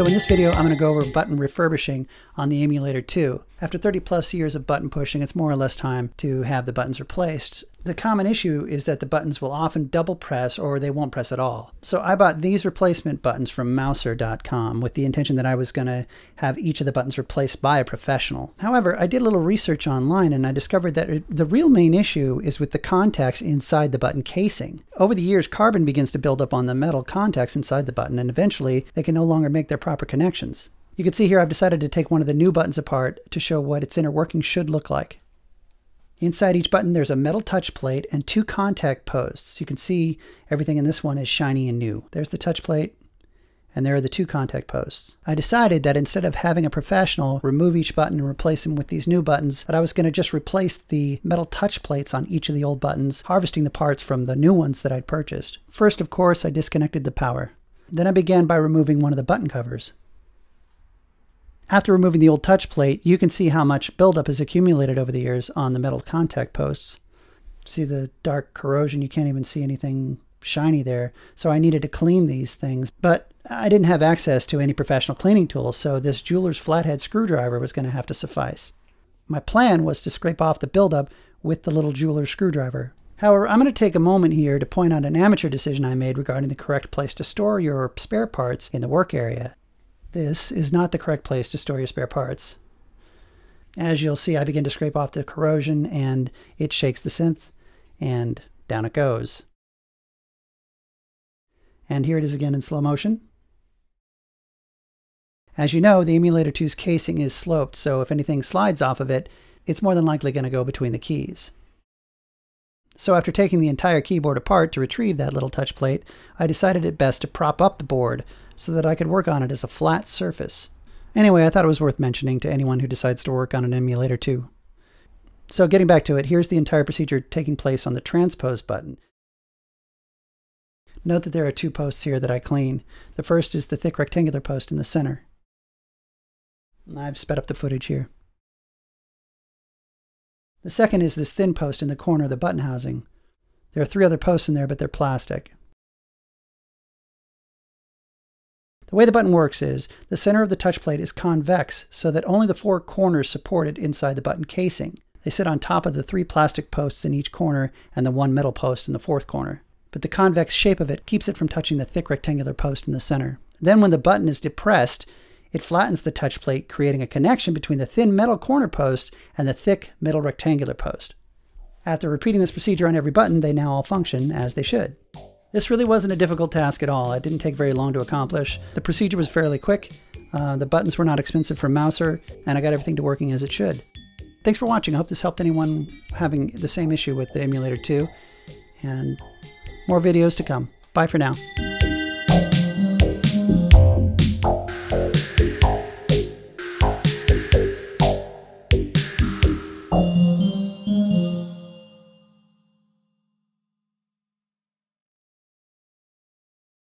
So in this video, I'm going to go over button refurbishing on the Emulator 2. After 30 plus years of button pushing, it's more or less time to have the buttons replaced. The common issue is that the buttons will often double press or they won't press at all. So I bought these replacement buttons from Mouser.com with the intention that I was going to have each of the buttons replaced by a professional. However, I did a little research online and I discovered that the real main issue is with the contacts inside the button casing. Over the years, carbon begins to build up on the metal contacts inside the button and eventually they can no longer make their proper connections. You can see here I've decided to take one of the new buttons apart to show what its inner working should look like. Inside each button there's a metal touch plate and two contact posts. You can see everything in this one is shiny and new. There's the touch plate and there are the two contact posts. I decided that instead of having a professional remove each button and replace them with these new buttons, that I was going to just replace the metal touch plates on each of the old buttons, harvesting the parts from the new ones that I'd purchased. First, of course, I disconnected the power. Then I began by removing one of the button covers. After removing the old touch plate, you can see how much buildup has accumulated over the years on the metal contact posts. See the dark corrosion, you can't even see anything shiny there. So I needed to clean these things, but I didn't have access to any professional cleaning tools, so this jeweler's flathead screwdriver was going to have to suffice. My plan was to scrape off the buildup with the little jeweler's screwdriver. However, I'm going to take a moment here to point out an amateur decision I made regarding the correct place to store your spare parts in the work area. This is not the correct place to store your spare parts. As you'll see, I begin to scrape off the corrosion and it shakes the synth and down it goes. And here it is again in slow motion. As you know, the Emulator 2's casing is sloped, so if anything slides off of it, it's more than likely going to go between the keys. So after taking the entire keyboard apart to retrieve that little touch plate, I decided it best to prop up the board so that I could work on it as a flat surface. Anyway, I thought it was worth mentioning to anyone who decides to work on an Emulator 2. So getting back to it, here's the entire procedure taking place on the transpose button. Note that there are two posts here that I clean. The first is the thick rectangular post in the center. I've sped up the footage here. The second is this thin post in the corner of the button housing. There are three other posts in there, but they're plastic. The way the button works is, the center of the touch plate is convex so that only the four corners support it inside the button casing. They sit on top of the three plastic posts in each corner and the one metal post in the fourth corner. But the convex shape of it keeps it from touching the thick rectangular post in the center. Then when the button is depressed, it flattens the touch plate, creating a connection between the thin metal corner post and the thick middle rectangular post. After repeating this procedure on every button, they now all function as they should. This really wasn't a difficult task at all. It didn't take very long to accomplish. The procedure was fairly quick, uh, the buttons were not expensive from Mouser, and I got everything to working as it should. Thanks for watching. I hope this helped anyone having the same issue with the emulator 2, and more videos to come. Bye for now.